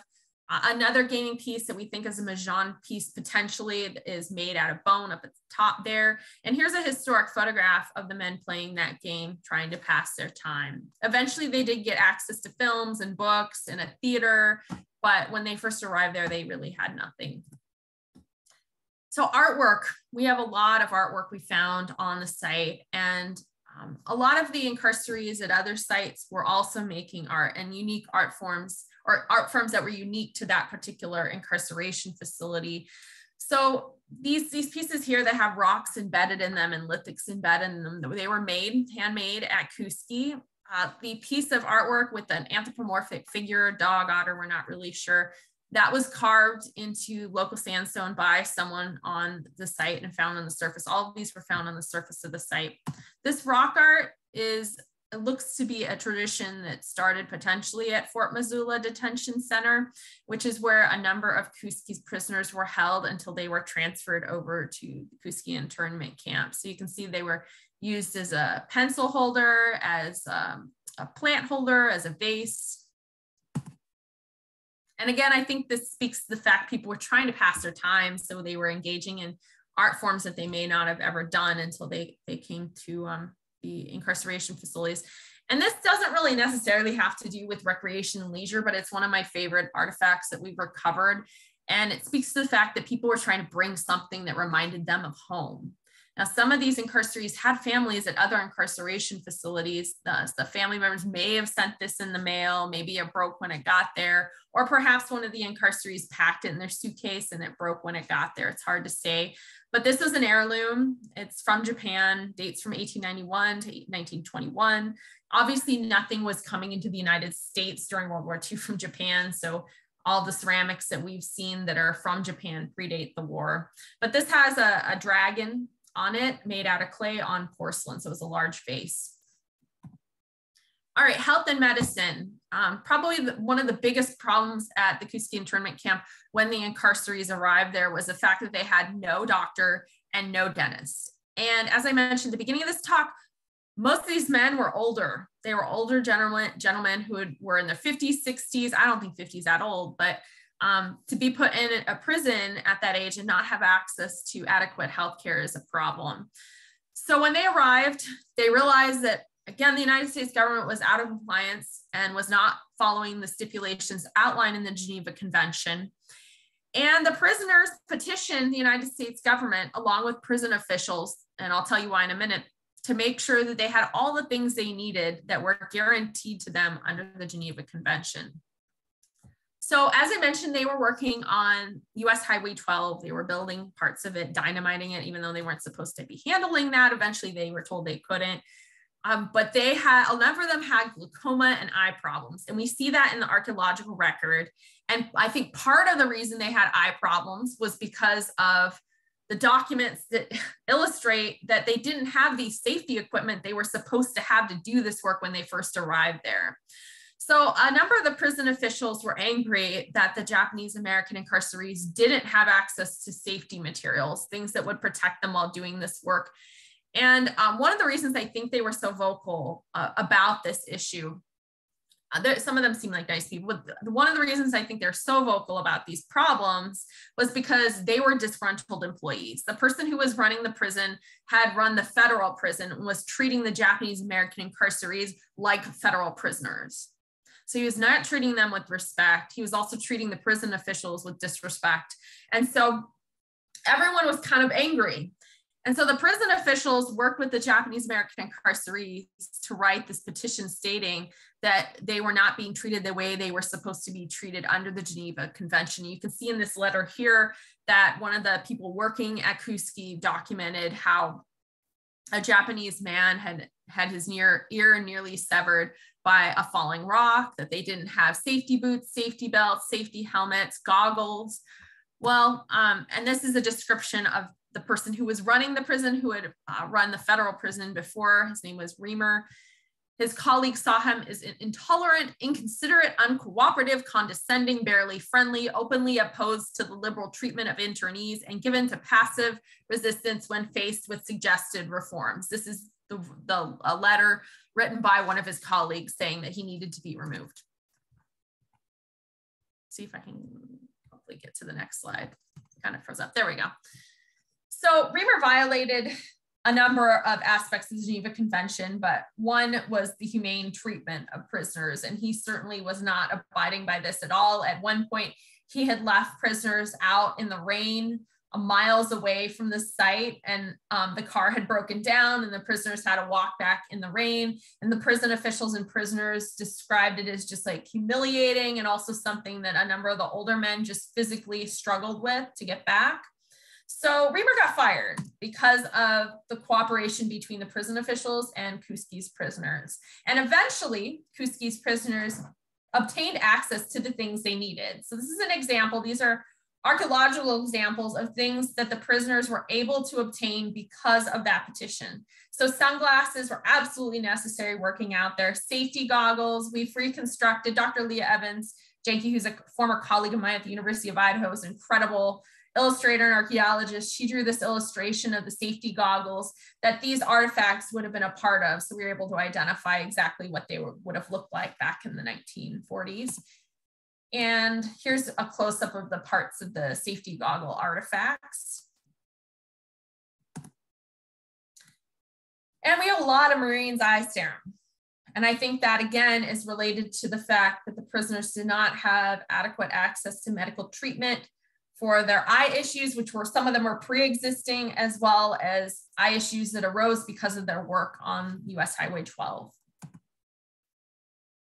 Uh, another gaming piece that we think is a Mahjong piece potentially is made out of bone up at the top there. And here's a historic photograph of the men playing that game, trying to pass their time. Eventually they did get access to films and books and a theater, but when they first arrived there, they really had nothing. So artwork, we have a lot of artwork we found on the site and um, a lot of the incarcerees at other sites were also making art and unique art forms or art forms that were unique to that particular incarceration facility. So these, these pieces here that have rocks embedded in them and lithics embedded in them, they were made, handmade at Kooskia. Uh, the piece of artwork with an anthropomorphic figure, dog, otter, we're not really sure, that was carved into local sandstone by someone on the site and found on the surface. All of these were found on the surface of the site. This rock art is it looks to be a tradition that started potentially at Fort Missoula Detention Center, which is where a number of Kooskia's prisoners were held until they were transferred over to the Kooskia internment camp. So you can see they were used as a pencil holder, as um, a plant holder, as a vase, and again, I think this speaks to the fact people were trying to pass their time. So they were engaging in art forms that they may not have ever done until they, they came to um, the incarceration facilities. And this doesn't really necessarily have to do with recreation and leisure, but it's one of my favorite artifacts that we've recovered. And it speaks to the fact that people were trying to bring something that reminded them of home. Now, some of these incarcerees had families at other incarceration facilities. The, the, family members may have sent this in the mail, maybe it broke when it got there, or perhaps one of the incarcerees packed it in their suitcase and it broke when it got there. It's hard to say. But this is an heirloom. It's from Japan, dates from 1891 to 1921. Obviously, nothing was coming into the United States during World War II from Japan. So all the ceramics that we've seen that are from Japan predate the war. But this has a, a dragon on it made out of clay on porcelain. So it was a large vase. All right, health and medicine. Um, probably the, one of the biggest problems at the Kooskia internment camp when the incarcerees arrived there was the fact that they had no doctor and no dentist. And as I mentioned at the beginning of this talk, most of these men were older. They were older gentlemen, gentlemen who had, were in their 50s, 60s. I don't think 50s that old, but um, to be put in a prison at that age and not have access to adequate health care is a problem. So when they arrived, they realized that, again, the United States government was out of compliance and was not following the stipulations outlined in the Geneva Convention. And the prisoners petitioned the United States government, along with prison officials, and I'll tell you why in a minute, to make sure that they had all the things they needed that were guaranteed to them under the Geneva Convention. So as I mentioned, they were working on US Highway 12. They were building parts of it, dynamiting it, even though they weren't supposed to be handling that. Eventually they were told they couldn't. Um, but they had, a number of them had glaucoma and eye problems. And we see that in the archaeological record. And I think part of the reason they had eye problems was because of the documents that illustrate that they didn't have the safety equipment they were supposed to have to do this work when they first arrived there. So a number of the prison officials were angry that the Japanese American incarcerees didn't have access to safety materials, things that would protect them while doing this work. And um, one of the reasons I think they were so vocal uh, about this issue uh, some of them seem like nice people. One of the reasons I think they're so vocal about these problems was because they were disgruntled employees. The person who was running the prison had run the federal prison and was treating the Japanese American incarcerees like federal prisoners. So he was not treating them with respect. He was also treating the prison officials with disrespect. And so everyone was kind of angry. And so the prison officials worked with the Japanese American incarcerees to write this petition stating that they were not being treated the way they were supposed to be treated under the Geneva Convention. You can see in this letter here that one of the people working at Kooskia documented how a Japanese man had had his near ear nearly severed by a falling rock, that they didn't have safety boots, safety belts, safety helmets, goggles. Well, um, and this is a description of the person who was running the prison, who had uh, run the federal prison before. His name was Reamer. His colleagues saw him as intolerant, inconsiderate, uncooperative, condescending, barely friendly, openly opposed to the liberal treatment of internees, and given to passive resistance when faced with suggested reforms. This is the, the a letter written by one of his colleagues saying that he needed to be removed. See if I can hopefully get to the next slide. Kind of froze up. There we go. So Reamer violated a number of aspects of the Geneva Convention, but one was the humane treatment of prisoners. And he certainly was not abiding by this at all. At one point, he had left prisoners out in the rain miles away from the site and um, the car had broken down and the prisoners had to walk back in the rain and the prison officials and prisoners described it as just like humiliating and also something that a number of the older men just physically struggled with to get back so Reamer got fired because of the cooperation between the prison officials and Kooskia's prisoners. And eventually, Kooskia's prisoners obtained access to the things they needed. So this is an example. These are archaeological examples of things that the prisoners were able to obtain because of that petition. So sunglasses were absolutely necessary working out there. Safety goggles, we've reconstructed, Dr. Leah Evans, Janke, who's a former colleague of mine at the University of Idaho, is incredible illustrator and archaeologist, she drew this illustration of the safety goggles that these artifacts would have been a part of. So we were able to identify exactly what they would have looked like back in the 1940s. And here's a close-up of the parts of the safety goggle artifacts. And we have a lot of Murine's eye serum. And I think that again is related to the fact that the prisoners did not have adequate access to medical treatment for their eye issues, which were some of them were pre-existing, as well as eye issues that arose because of their work on US Highway 12.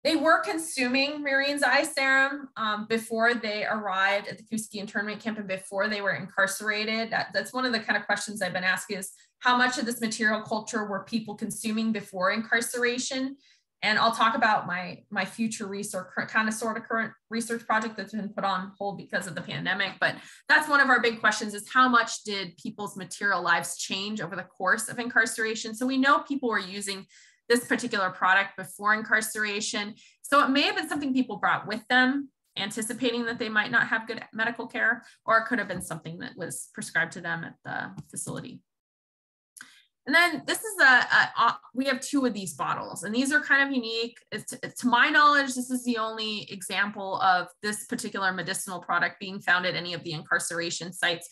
They were consuming Murine's eye serum um, before they arrived at the Kooskia internment camp and before they were incarcerated. That, that's one of the kind of questions I've been asked is how much of this material culture were people consuming before incarceration? And I'll talk about my, my future research, kind of sort of current research project that's been put on hold because of the pandemic. But that's one of our big questions is how much did people's material lives change over the course of incarceration? So we know people were using this particular product before incarceration. So it may have been something people brought with them, anticipating that they might not have good medical care, or it could have been something that was prescribed to them at the facility. And then this is a, a, a, we have two of these bottles and these are kind of unique. It's, to my knowledge, this is the only example of this particular medicinal product being found at any of the incarceration sites.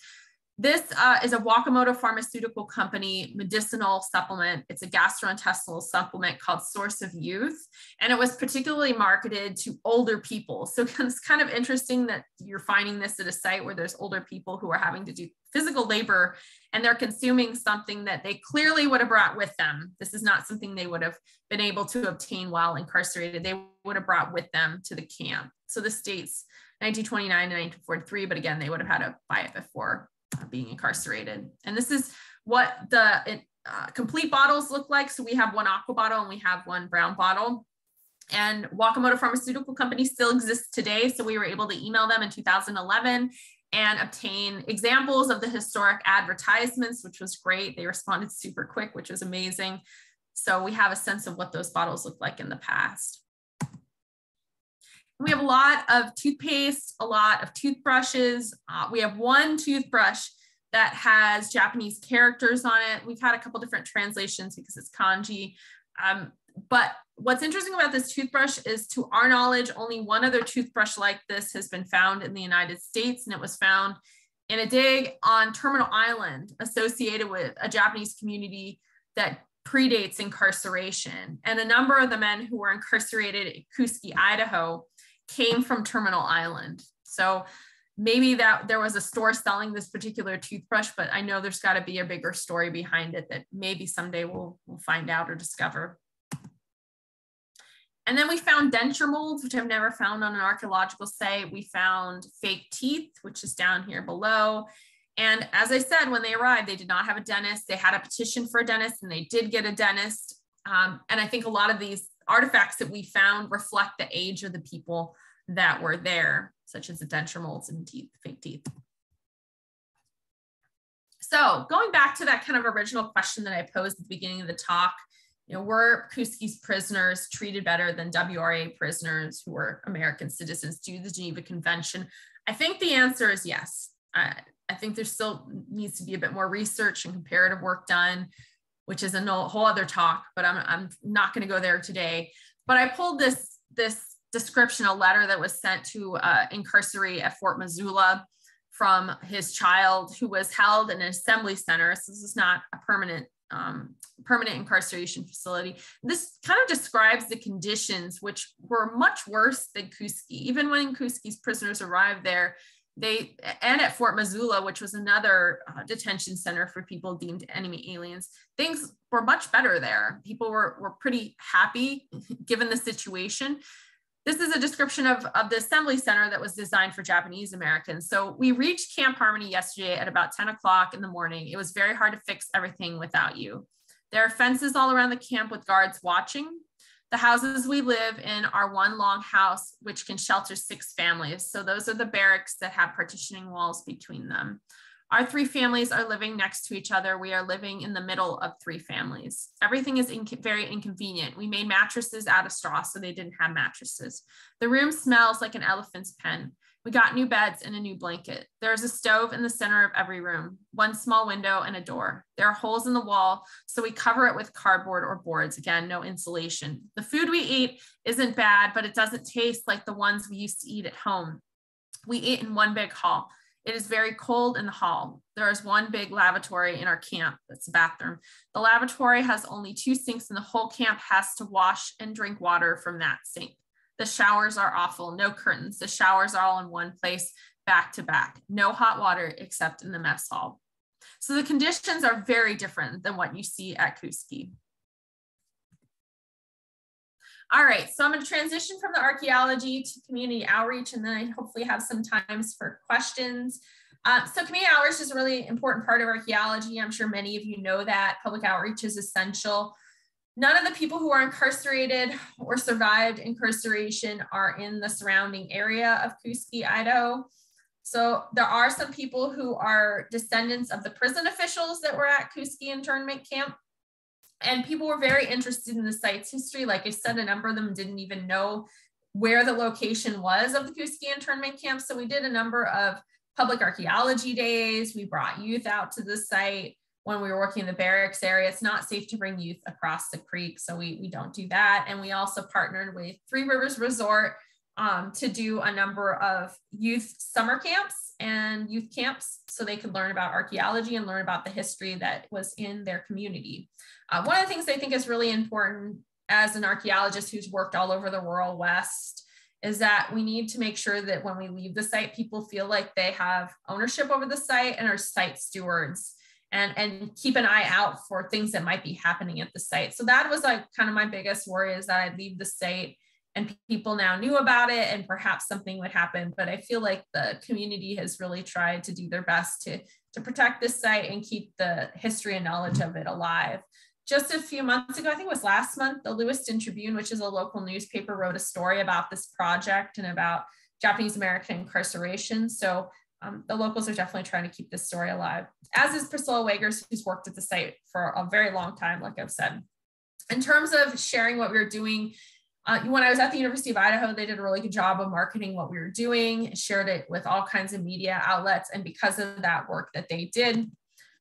This uh, is a Wakamoto Pharmaceutical Company medicinal supplement. It's a gastrointestinal supplement called Source of Youth, and it was particularly marketed to older people. So it's kind of interesting that you're finding this at a site where there's older people who are having to do physical labor and they're consuming something that they clearly would have brought with them. This is not something they would have been able to obtain while incarcerated. They would have brought with them to the camp. So the states 1929 to 1943, but again, they would have had to buy it before being incarcerated. And this is what the uh, complete bottles look like. So we have one aqua bottle and we have one brown bottle. And Wakamoto Pharmaceutical Company still exists today. So we were able to email them in 2011 and obtain examples of the historic advertisements, which was great. They responded super quick, which was amazing. So we have a sense of what those bottles look like in the past. We have a lot of toothpaste, a lot of toothbrushes. Uh, we have one toothbrush that has Japanese characters on it. We've had a couple different translations because it's kanji. Um, but what's interesting about this toothbrush is to our knowledge, only one other toothbrush like this has been found in the United States, and it was found in a dig on Terminal Island associated with a Japanese community that predates incarceration. And a number of the men who were incarcerated at Kooskia, Idaho came from Terminal Island. So maybe that there was a store selling this particular toothbrush, but I know there's got to be a bigger story behind it that maybe someday we'll, we'll find out or discover. And then we found denture molds, which I've never found on an archaeological site. We found fake teeth, which is down here below. And as I said, when they arrived, they did not have a dentist. They had a petition for a dentist and they did get a dentist. Um, and I think a lot of these artifacts that we found reflect the age of the people that were there, such as the denture molds and teeth, fake teeth. So going back to that kind of original question that I posed at the beginning of the talk, you know, were Kooskia's prisoners treated better than WRA prisoners who were American citizens due to the Geneva Convention? I think the answer is yes. I, I think there still needs to be a bit more research and comparative work done, which is a whole other talk, but I'm, I'm not going to go there today. But I pulled this, this description, a letter that was sent to uh, incarcerate at Fort Missoula from his child who was held in an assembly center. So this is not a permanent um, permanent incarceration facility. This kind of describes the conditions, which were much worse than Kooskia. Even when Kooskia's prisoners arrived there, they and at Fort Missoula, which was another uh, detention center for people deemed enemy aliens, things were much better there. People were were pretty happy given the situation. This is a description of, of the assembly center that was designed for Japanese Americans. So we reached Camp Harmony yesterday at about 10 o'clock in the morning. It was very hard to fix everything without you. There are fences all around the camp with guards watching. The houses we live in are one long house, which can shelter six families. So those are the barracks that have partitioning walls between them. Our three families are living next to each other. We are living in the middle of three families. Everything is very inconvenient. We made mattresses out of straw, so they didn't have mattresses. The room smells like an elephant's pen. We got new beds and a new blanket. There is a stove in the center of every room, one small window and a door. There are holes in the wall, so we cover it with cardboard or boards. Again, no insulation. The food we eat isn't bad, but it doesn't taste like the ones we used to eat at home. We eat in one big hall. It is very cold in the hall. There is one big lavatory in our camp. That's a bathroom. The lavatory has only two sinks and the whole camp has to wash and drink water from that sink. The showers are awful, no curtains. The showers are all in one place, back to back. No hot water except in the mess hall. So the conditions are very different than what you see at Kooskia. All right, so I'm going to transition from the archaeology to community outreach, and then I hopefully have some times for questions. Uh, so community outreach is a really important part of archaeology. I'm sure many of you know that public outreach is essential. None of the people who are incarcerated or survived incarceration are in the surrounding area of Kooskia, Idaho. So there are some people who are descendants of the prison officials that were at Kooskia internment camp and people were very interested in the site's history. Like I said, a number of them didn't even know where the location was of the Kooskia internment camp. So we did a number of public archaeology days. We brought youth out to the site when we were working in the barracks area. It's not safe to bring youth across the creek, so we, we don't do that. And we also partnered with Three Rivers Resort um, to do a number of youth summer camps and youth camps so they could learn about archaeology and learn about the history that was in their community. Uh, one of the things I think is really important as an archaeologist who's worked all over the rural West is that we need to make sure that when we leave the site, people feel like they have ownership over the site and are site stewards and, and keep an eye out for things that might be happening at the site. So that was like kind of my biggest worry is that I'd leave the site and people now knew about it and perhaps something would happen. But i feel like the community has really tried to do their best to to protect this site and keep the history and knowledge of it alive. Just a few months ago i think it was last month the lewiston tribune which is a local newspaper wrote a story about this project and about japanese american incarceration. So um, the locals are definitely trying to keep this story alive as is Priscilla Wegars who's worked at the site for a very long time like i've said in terms of sharing what we we're doing uh, when I was at the University of Idaho, they did a really good job of marketing what we were doing, shared it with all kinds of media outlets. And because of that work that they did,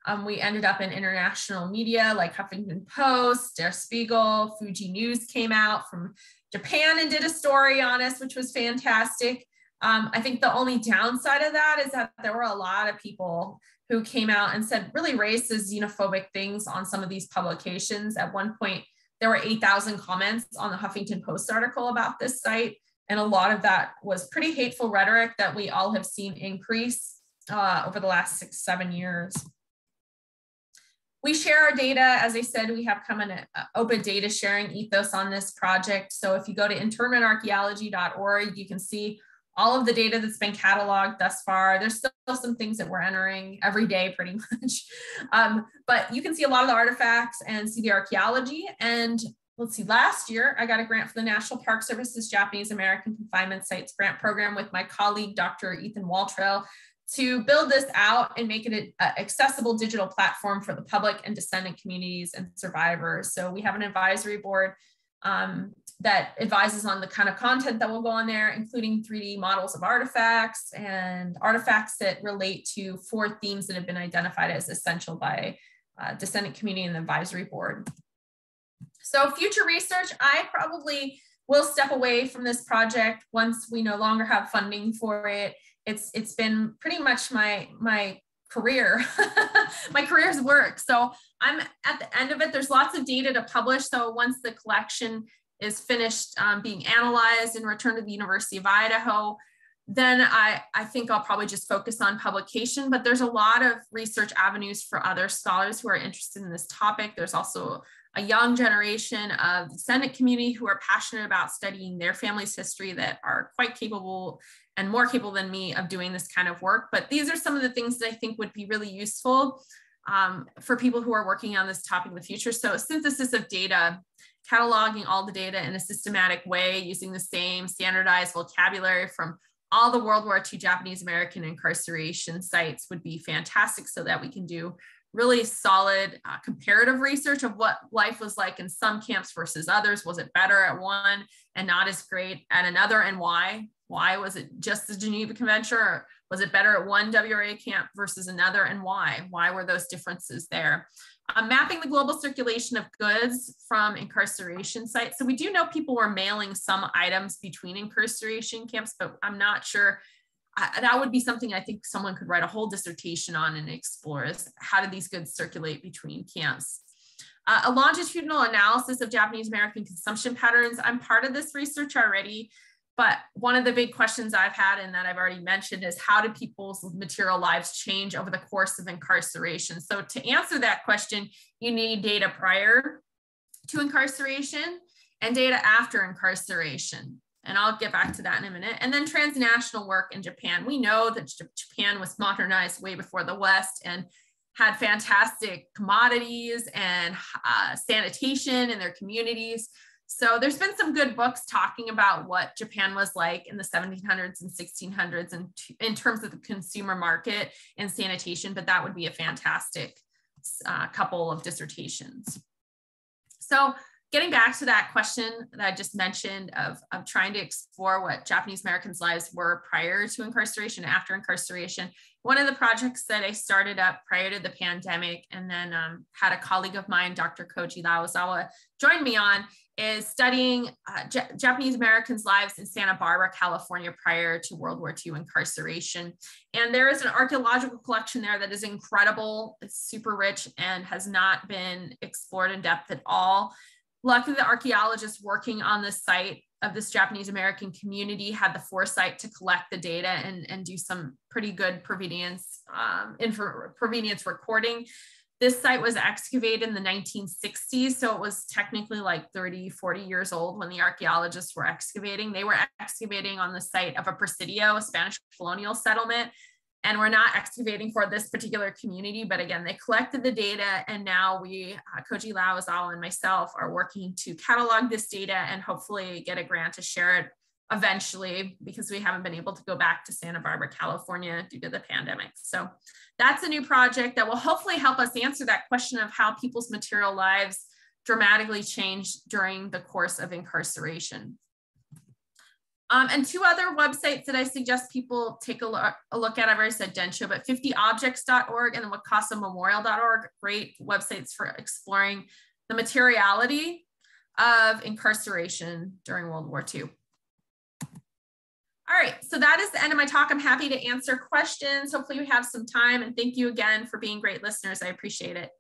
Um, we ended up in international media like Huffington Post, Der Spiegel, Fuji News came out from Japan and did a story on us, which was fantastic. Um, I think the only downside of that is that there were a lot of people who came out and said really racist, xenophobic things on some of these publications. At one point, there were 8,000 comments on the Huffington Post article about this site. And a lot of that was pretty hateful rhetoric that we all have seen increase uh, over the last six, seven years. We share our data. As I said, we have come an open data sharing ethos on this project. So if you go to internmentarchaeology.org, you can see all of the data that's been cataloged thus far. There's still some things that we're entering every day pretty much. Um, but you can see a lot of the artifacts and see the archaeology. And let's see, last year I got a grant for the National Park Service's Japanese American Confinement Sites Grant Program with my colleague, Dr. Ethan Waltrail, to build this out and make it an accessible digital platform for the public and descendant communities and survivors. So we have an advisory board um, that advises on the kind of content that will go on there, including 3D models of artifacts and artifacts that relate to four themes that have been identified as essential by uh, descendant community and the advisory board. So future research, I probably will step away from this project once we no longer have funding for it. It's, it's been pretty much my, my career, my career's work. So I'm at the end of it. There's lots of data to publish. So once the collection is finished um, being analyzed and returned to the University of Idaho, then I, I think I'll probably just focus on publication, but there's a lot of research avenues for other scholars who are interested in this topic. There's also a young generation of the descendant community who are passionate about studying their family's history that are quite capable and more capable than me of doing this kind of work. But these are some of the things that I think would be really useful um, for people who are working on this topic in the future. So synthesis of data, cataloging all the data in a systematic way using the same standardized vocabulary from all the World War II Japanese American incarceration sites would be fantastic so that we can do really solid uh, comparative research of what life was like in some camps versus others. Was it better at one and not as great at another and why? Why was it just the Geneva Convention or was it better at one WRA camp versus another and why? Why were those differences there? Uh, mapping the global circulation of goods from incarceration sites. So we do know people were mailing some items between incarceration camps, but I'm not sure. I, that would be something I think someone could write a whole dissertation on and explore is how did these goods circulate between camps? Uh, a longitudinal analysis of Japanese American consumption patterns. I'm part of this research already. But one of the big questions I've had and that I've already mentioned is how do people's material lives change over the course of incarceration? So to answer that question, you need data prior to incarceration and data after incarceration. And I'll get back to that in a minute. And then transnational work in Japan. We know that Japan was modernized way before the West and had fantastic commodities and uh, sanitation in their communities. So there's been some good books talking about what Japan was like in the 1700s and 1600s in, in terms of the consumer market and sanitation, but that would be a fantastic uh, couple of dissertations. So getting back to that question that I just mentioned of, of trying to explore what Japanese Americans' lives were prior to incarceration, after incarceration, one of the projects that I started up prior to the pandemic and then um, had a colleague of mine, Dr. Koji Lau-Ozawa, join me on is studying uh, J- Japanese Americans' lives in Santa Barbara, California, prior to World War II incarceration. And there is an archaeological collection there that is incredible. It's super rich and has not been explored in depth at all. Luckily, the archaeologists working on the site of this Japanese American community had the foresight to collect the data and, and do some pretty good provenience, um, info, provenience recording this site was excavated in the 1960s, so it was technically like 30, 40 years old when the archaeologists were excavating. They were excavating on the site of a presidio, a Spanish colonial settlement, and we're not excavating for this particular community. But again, they collected the data, and now we, uh, Koji Lau-Ozawa and myself, are working to catalog this data and hopefully get a grant to share it eventually because we haven't been able to go back to Santa Barbara, California due to the pandemic. So that's a new project that will hopefully help us answer that question of how people's material lives dramatically change during the course of incarceration. Um, and two other websites that I suggest people take a look, a look at. I've already said Densho, but 50objects.org and wakasamemorial.org, great websites for exploring the materiality of incarceration during World War II. All right, so that is the end of my talk. I'm happy to answer questions. Hopefully we have some time and thank you again for being great listeners. I appreciate it.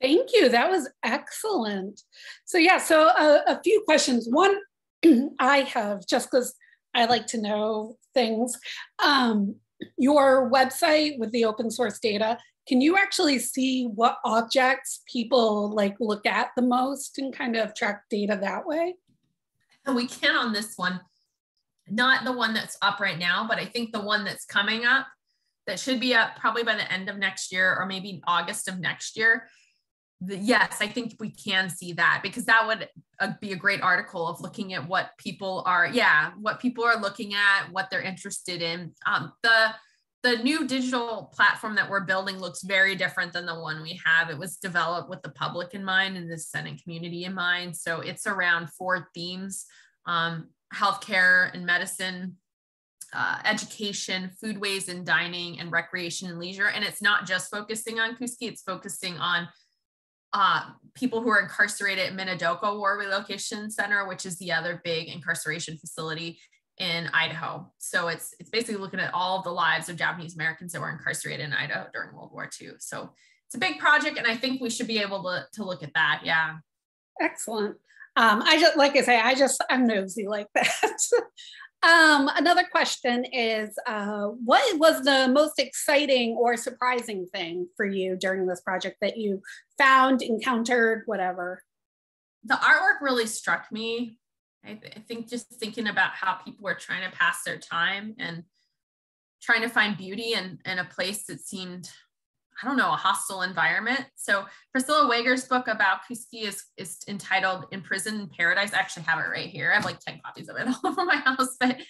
Thank you. That was excellent. So yeah, so uh, a few questions. One I have, just because I like to know things, um, your website with the open source data, can you actually see what objects people like look at the most and kind of track data that way? And we can on this one not the one that's up right now, but I think the one that's coming up that should be up probably by the end of next year or maybe August of next year. Yes, I think we can see that because that would uh, be a great article of looking at what people are, yeah, what people are looking at, what they're interested in. Um, the the new digital platform that we're building looks very different than the one we have. It was developed with the public in mind and the descendant community in mind. So it's around four themes. Um, healthcare and medicine, uh, education, foodways and dining, and recreation and leisure. And it's not just focusing on Kooskia, it's focusing on uh, people who are incarcerated at Minidoka War Relocation Center, which is the other big incarceration facility in Idaho. So it's it's basically looking at all of the lives of Japanese Americans that were incarcerated in Idaho during World War II. So it's a big project, and I think we should be able to, to look at that. Yeah. Excellent. Um, I just, like I say, I just, I'm nosy like that. um, another question is uh, what was the most exciting or surprising thing for you during this project that you found, encountered, whatever? The artwork really struck me. I, th- I think just thinking about how people were trying to pass their time and trying to find beauty in, in a place that seemed I don't know, a hostile environment. So Priscilla Wegars' book about Kooskia is, is entitled In Prison Paradise. I actually have it right here. I have like 10 copies of it all over my house, but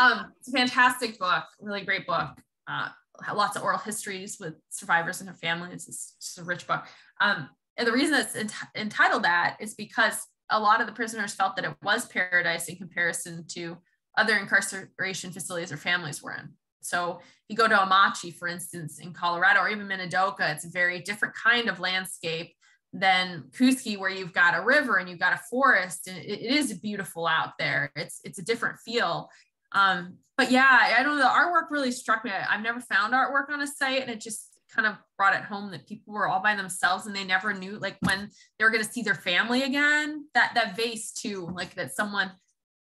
um, it's a fantastic book, really great book. Uh, lots of oral histories with survivors and their families. It's just a rich book. Um, and the reason it's ent- entitled that is because a lot of the prisoners felt that it was paradise in comparison to other incarceration facilities their families were in. So you go to Amache, for instance, in Colorado, or even Minidoka, it's a very different kind of landscape than Kooskia, where you've got a river and you've got a forest. And it, it is beautiful out there. It's it's a different feel. Um, but yeah, I don't know. The artwork really struck me. I've never found artwork on a site, and it just kind of brought it home that people were all by themselves and they never knew like when they were going to see their family again. That that vase too, like that someone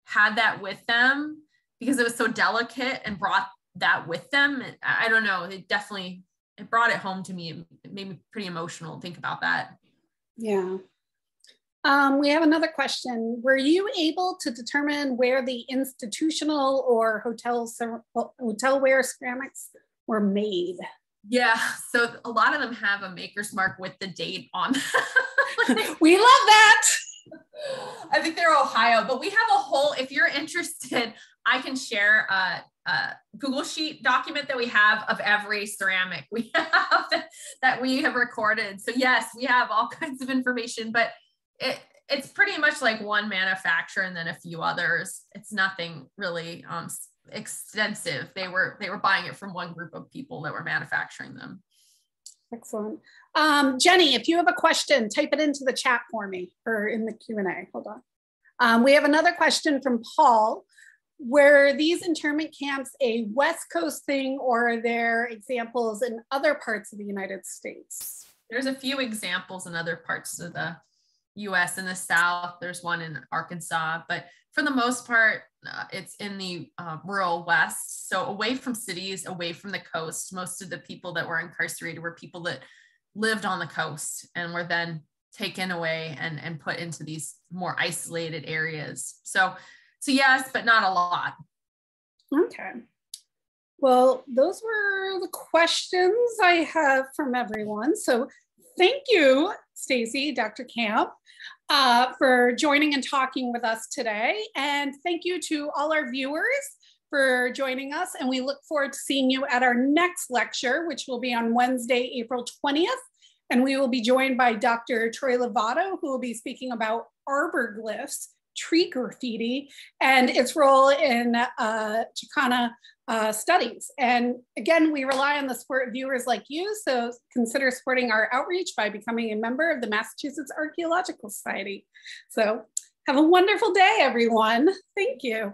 had that with them because it was so delicate and brought that with them. I don't know. It definitely it brought it home to me. It made me pretty emotional to think about that. Yeah. Um, we have another question. Were you able to determine where the institutional or hotel hotelware ceramics were made? Yeah, so a lot of them have a maker's mark with the date on. we love that. I think they're Ohio, but we have a whole. If you're interested, I can share a, a, Google Sheet document that we have of every ceramic we have that we have recorded. So yes, we have all kinds of information, but it it's pretty much like one manufacturer and then a few others. It's nothing really um, extensive. They were they were buying it from one group of people that were manufacturing them. Excellent. Um, Jenny, if you have a question, type it into the chat for me or in the Q&A. Hold on. Um, we have another question from Paul. Were these internment camps a West Coast thing or are there examples in other parts of the United States? There's a few examples in other parts of the US in the South. There's one in Arkansas, but for the most part, uh, it's in the uh, rural West. So away from cities, away from the coast. Most of the people that were incarcerated were people that lived on the coast and were then taken away and, and put into these more isolated areas. So, so yes, but not a lot. Okay. Well, those were the questions I have from everyone. So thank you, Stacy, Dr. Camp, uh, for joining and talking with us today. And thank you to all our viewers for joining us. And we look forward to seeing you at our next lecture, which will be on Wednesday, April 20th. And we will be joined by Dr. Troy Lovata, who will be speaking about arbor glyphs tree graffiti and its role in uh, Chicana uh, studies. And again, we rely on the support of viewers like you, so consider supporting our outreach by becoming a member of the Massachusetts Archaeological Society. So have a wonderful day, everyone. Thank you.